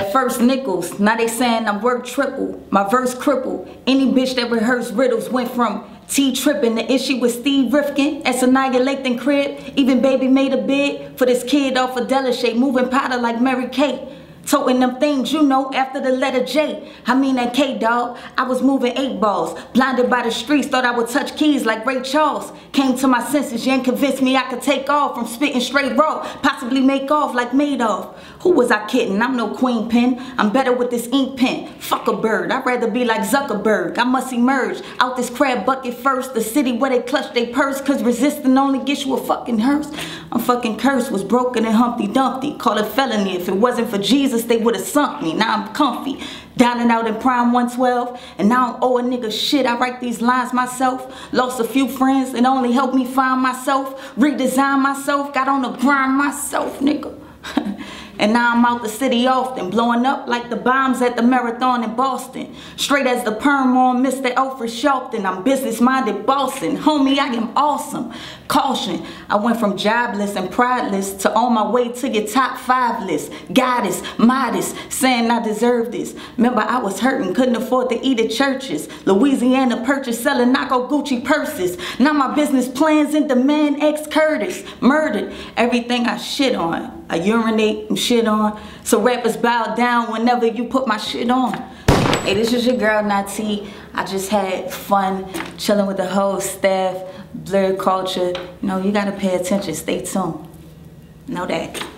first nickels, now they saying I'm worth triple. My verse crippled. Any bitch that rehearsed riddles went from T tripping. The issue with Steve Rifkin as annihilating crib. Even baby made a bid for this kid off of Delashay, moving powder like Mary Kate. Toting them things you know after the letter J. I mean that K dog. I was moving eight balls. Blinded by the streets, thought I would touch keys like Ray Charles. Came to my senses, you convinced me I could take off from spitting straight raw. Possibly make off like Madoff. Who was I kidding? I'm no Queen Pen. I'm better with this ink pen. Fuck a bird. I'd rather be like Zuckerberg. I must emerge out this crab bucket first. The city where they clutch their purse. Cause resisting only gets you a fucking hearse. I'm fucking cursed. Was broken and Humpty Dumpty. Called a felony. If it wasn't for Jesus, they would have sunk me. Now I'm comfy. Down and out in Prime 112. And now I owe a nigga shit. I write these lines myself. Lost a few friends. It only helped me find myself. Redesign myself. Got on the grind myself, nigga. And now I'm out the city often, blowing up like the bombs at the marathon in Boston. Straight as the perm on Mr. Alfred Shelton, I'm business-minded bossing. Homie, I am awesome. Caution, I went from jobless and prideless to on my way to your top five list. Goddess, modest, saying I deserve this. Remember, I was hurting, couldn't afford to eat at churches. Louisiana purchase selling Naco Gucci purses. Now my business plans in demand ex Curtis. Murdered everything I shit on. I urinate and shit on. So rappers bow down whenever you put my shit on. Hey, this is your girl Na'Tee. I just had fun chilling with the whole staff, Blurred Culture. You know, you gotta pay attention. Stay tuned. Know that.